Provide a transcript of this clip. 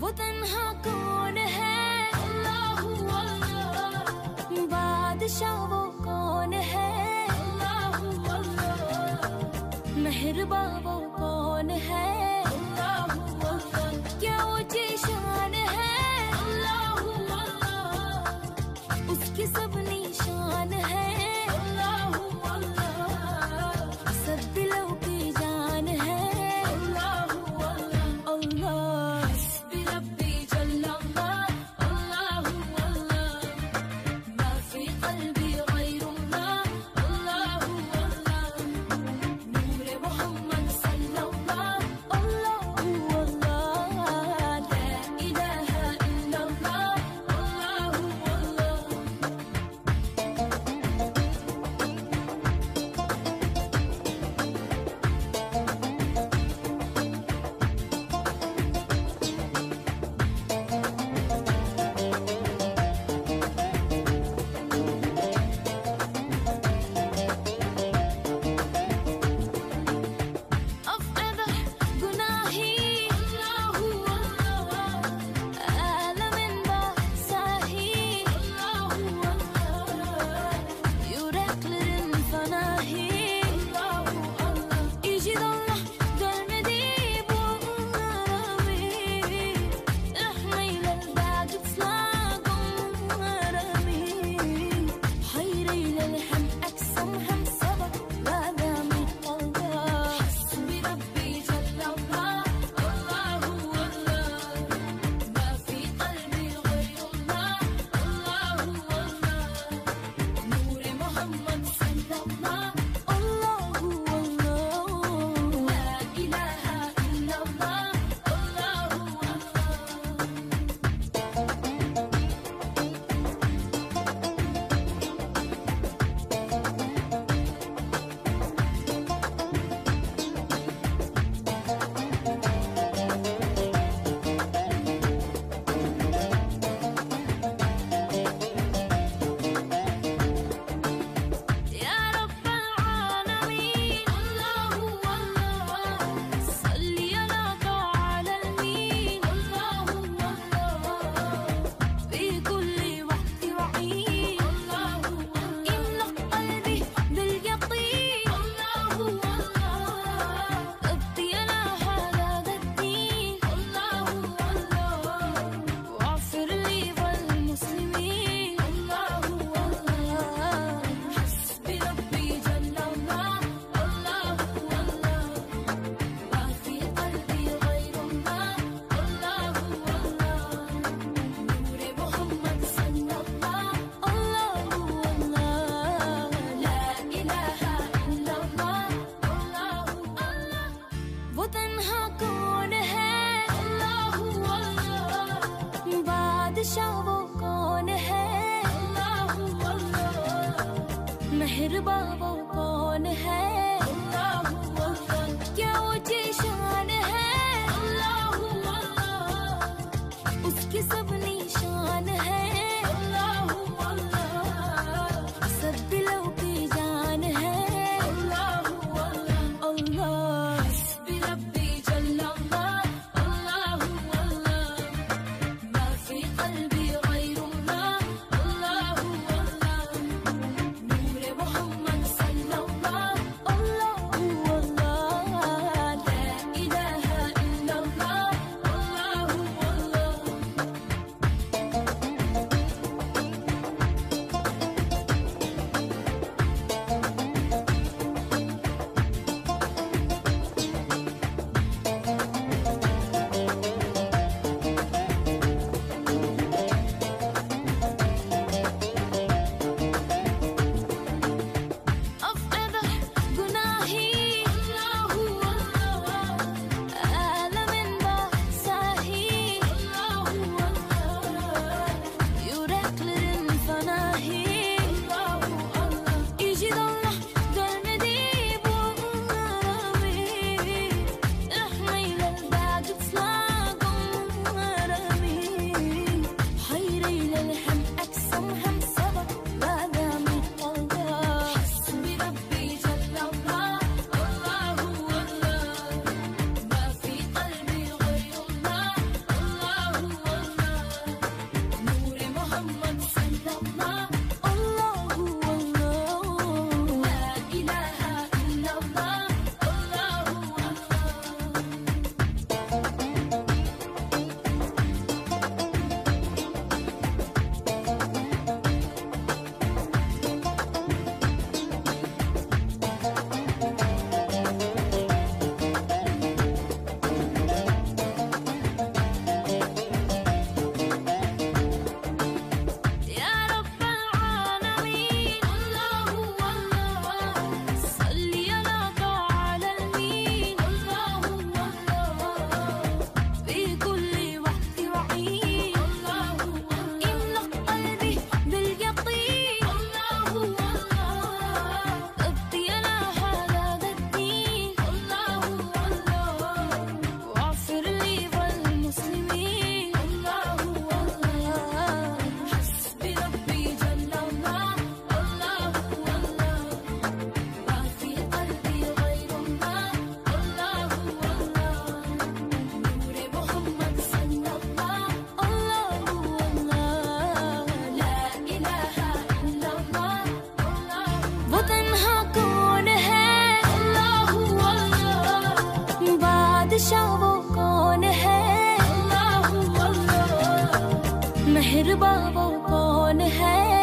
वो तन्हा कौन है? अल्लाह बादशाह वो कौन है? अल्लाह मेहरबा वो कौन है? love. पेशा वो कौन है? मेहरबा वो कौन है?